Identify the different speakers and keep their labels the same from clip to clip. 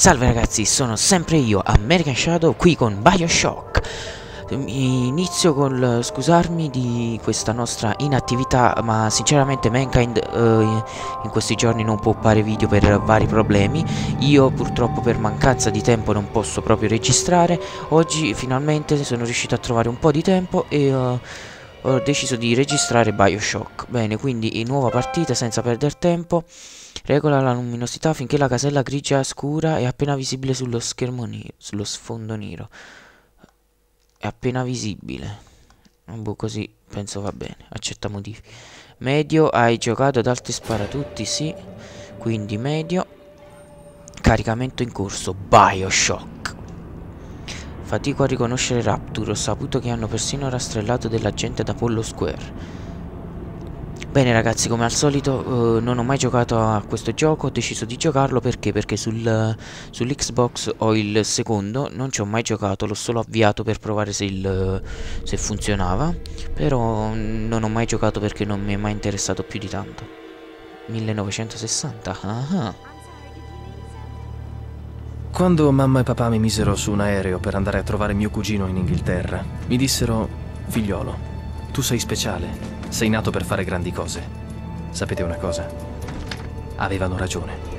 Speaker 1: Salve ragazzi, sono sempre io, American Shadow, qui con Bioshock. Inizio con scusarmi di questa nostra inattività, ma sinceramente Mankind uh, in questi giorni non può fare video per vari problemi. Io purtroppo per mancanza di tempo non posso proprio registrare. Oggi finalmente sono riuscito a trovare un po' di tempo e... Uh, ho deciso di registrare Bioshock. Bene, quindi in nuova partita senza perdere tempo. Regola la luminosità finché la casella grigia scura è appena visibile sullo schermo nero, sullo sfondo nero. È appena visibile. Boh, così penso va bene. Accetta modifiche. Medio, hai giocato ad altri sparatutti? Sì. Quindi medio. Caricamento in corso. Bioshock. Fatico a riconoscere Rapture, ho saputo che hanno persino rastrellato della gente ad Apollo Square. Bene ragazzi, come al solito uh, non ho mai giocato a questo gioco, ho deciso di giocarlo perché? Perché sul, sull'Xbox ho il secondo, non ci ho mai giocato, l'ho solo avviato per provare se, il, se funzionava, però non ho mai giocato perché non mi è mai interessato più di tanto. 1960, ah. ah.
Speaker 2: Quando mamma e papà mi misero su un aereo per andare a trovare mio cugino in Inghilterra, mi dissero, figliolo, tu sei speciale, sei nato per fare grandi cose. Sapete una cosa? Avevano ragione.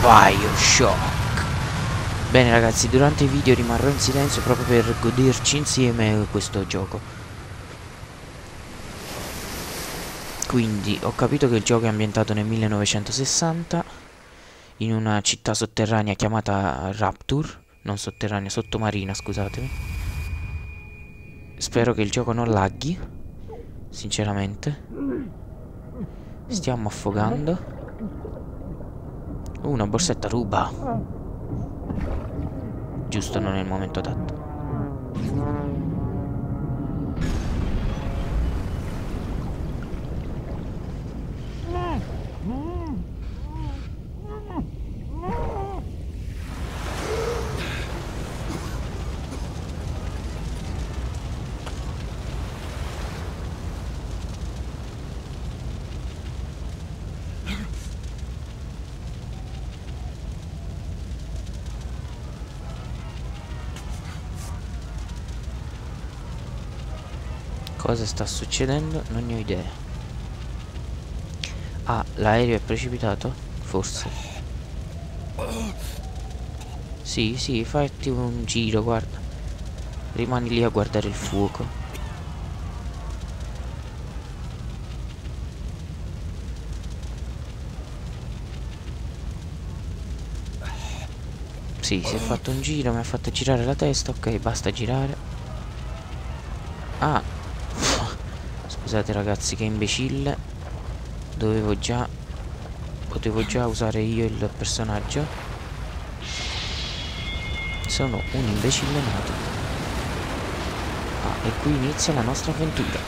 Speaker 1: Bioshock Bene ragazzi, durante i video rimarrò in silenzio proprio per goderci insieme questo gioco Quindi ho capito che il gioco è ambientato nel 1960 in una città sotterranea chiamata Rapture, non sotterranea, sottomarina, scusatemi. Spero che il gioco non laghi, sinceramente. Stiamo affogando. Uh, una borsetta ruba. Giusto, non è il momento adatto. Cosa sta succedendo? Non ne ho idea. Ah, l'aereo è precipitato? Forse. Sì, sì, fatti un giro, guarda. Rimani lì a guardare il fuoco. Sì, si è fatto un giro, mi ha fatto girare la testa, ok, basta girare. Ah, Scusate ragazzi che imbecille. Dovevo già Potevo già usare io il personaggio. Sono un imbecille nato. Ah e qui inizia la nostra avventura.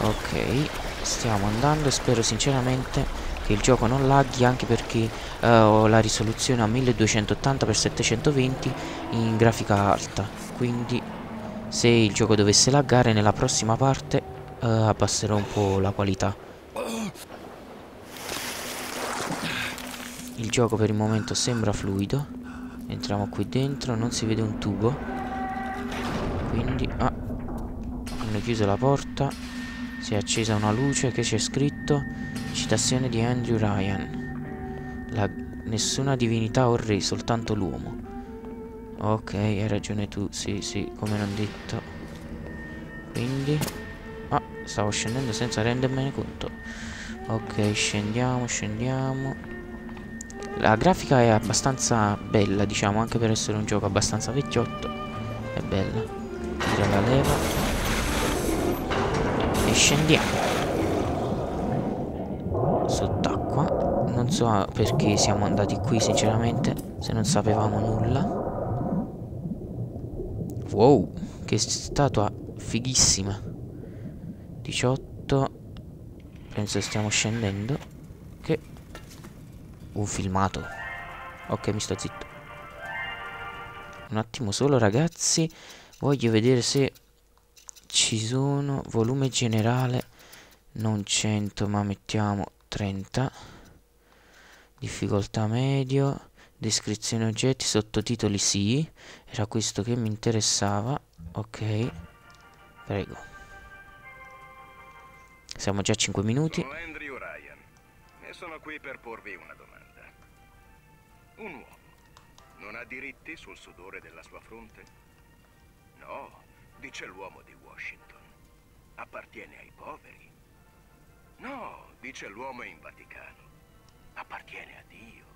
Speaker 1: Ok Stiamo andando e spero sinceramente che il gioco non laghi anche perché uh, ho la risoluzione a 1280x720 in grafica alta quindi se il gioco dovesse laggare nella prossima parte uh, abbasserò un po' la qualità. Il gioco per il momento sembra fluido. Entriamo qui dentro non si vede un tubo. Quindi ah hanno chiuso la porta. Si è accesa una luce che c'è scritto citazione di Andrew Ryan la, nessuna divinità o re soltanto l'uomo Ok, hai ragione tu, sì, sì, come non detto. Quindi... Ah, stavo scendendo senza rendermene conto. Ok, scendiamo, scendiamo. La grafica è abbastanza bella, diciamo, anche per essere un gioco abbastanza vecchiotto. È bella. Tira la leva. E scendiamo. Sott'acqua. Non so perché siamo andati qui, sinceramente, se non sapevamo nulla. Wow, che statua fighissima. 18. Penso stiamo scendendo. Che... Un filmato. Ok, mi sto zitto. un attimo solo ragazzi voglio vedere se ci sono volume generale non 100 ma mettiamo 30 difficoltà medio descrizione oggetti sottotitoli sì era questo che mi interessava ok prego siamo già a 5 minuti
Speaker 3: Sono Andrew Ryan e sono qui per porvi una domanda. Un uomo non ha diritti sul sudore della sua fronte? No, dice l'uomo di Washington. Appartiene ai poveri. No, dice l'uomo in Vaticano. Appartiene a Dio.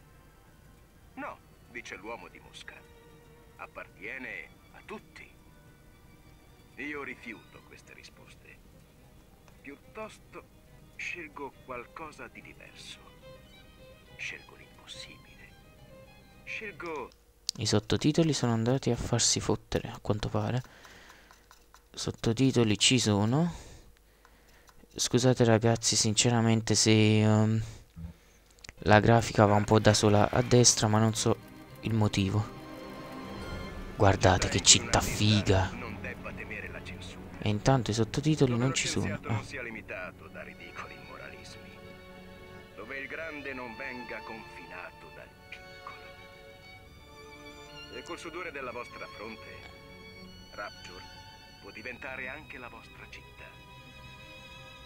Speaker 3: No, dice l'uomo di Mosca. Appartiene a tutti. Io rifiuto queste risposte. Piuttosto scelgo qualcosa di diverso. Scelgo l'impossibile. Scelgo
Speaker 1: I sottotitoli sono andati a farsi fottere, a quanto pare. Sottotitoli ci sono. Scusate ragazzi, sinceramente se ehm, la grafica va un po' da sola a destra, ma non so il motivo. Guardate che città figa. E intanto i sottotitoli non ci sono.
Speaker 3: non sia limitato da ridicoli moralismi. Dove il grande non venga confinato dal piccolo. E col sudore della vostra fronte, Rapture può diventare anche la vostra città.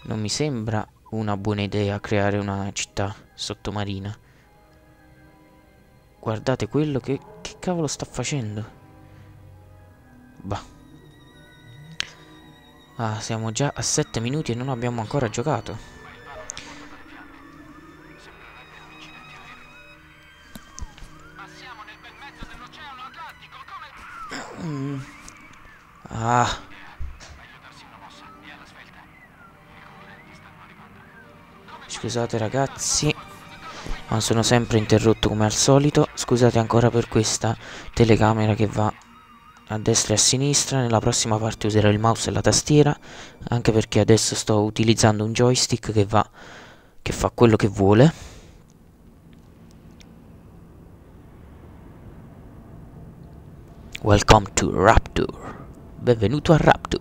Speaker 1: Non mi sembra una buona idea creare una città sottomarina. Guardate quello che, che cavolo sta facendo. Bah. Ah, siamo già a 7 minuti e non abbiamo ancora giocato. Mm. Ah. Scusate ragazzi, ma sono sempre interrotto come al solito. Scusate ancora per questa telecamera che va a destra e a sinistra. Nella prossima parte userò il mouse e la tastiera, anche perché adesso sto utilizzando un joystick che va che fa quello che vuole. Welcome to Rapture. Benvenuto a Rapture.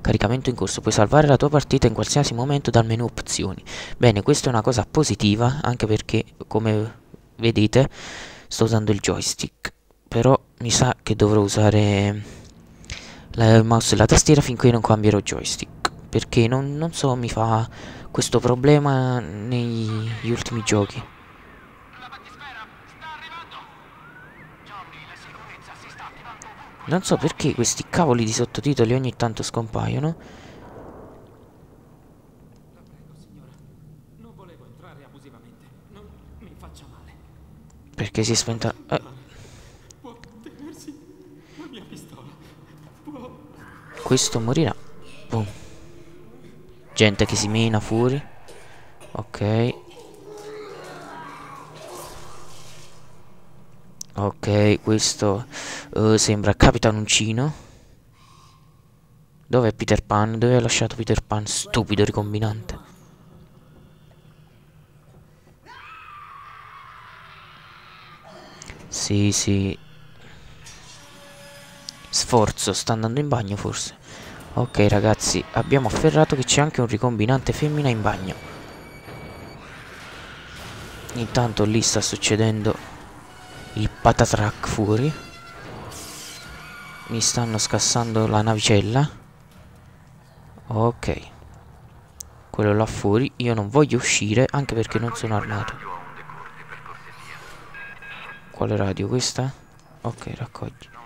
Speaker 1: Caricamento in corso, puoi salvare la tua partita in qualsiasi momento dal menu opzioni. Bene, questa è una cosa positiva, anche perché, come vedete, sto usando il joystick. Però mi sa che dovrò usare la- il mouse e la tastiera finché non cambierò joystick. Perché non, non so, mi fa questo problema negli ultimi giochi. Non so perché questi cavoli di sottotitoli ogni tanto scompaiono. Perché si è spenta... eh, questo morirà. Boom. Gente che si mena fuori. Ok. Ok, questo eh, sembra Capitan Uncino. Dov'è Peter Pan? Dove ha lasciato Peter Pan? Stupido ricombinante. Sì, sì. Sforzo, sta andando in bagno forse. Ok ragazzi, abbiamo afferrato che c'è anche un ricombinante femmina in bagno. Intanto lì sta succedendo il patatrack fuori. Mi stanno scassando la navicella. Ok. Quello là fuori. Io non voglio uscire anche perché non sono armato. Quale radio? Questa? Ok, raccogli.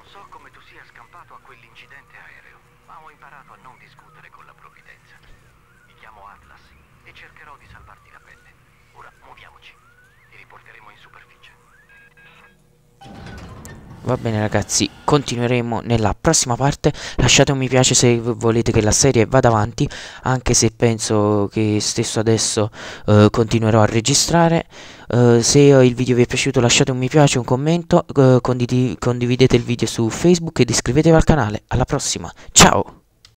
Speaker 1: Va bene ragazzi, continueremo nella prossima parte. Lasciate un mi piace se volete che la serie vada avanti, anche se penso che stesso adesso eh, continuerò a registrare. Eh, se il video vi è piaciuto lasciate un mi piace, un commento, eh, condividete il video su Facebook ed iscrivetevi al canale. Alla prossima, ciao!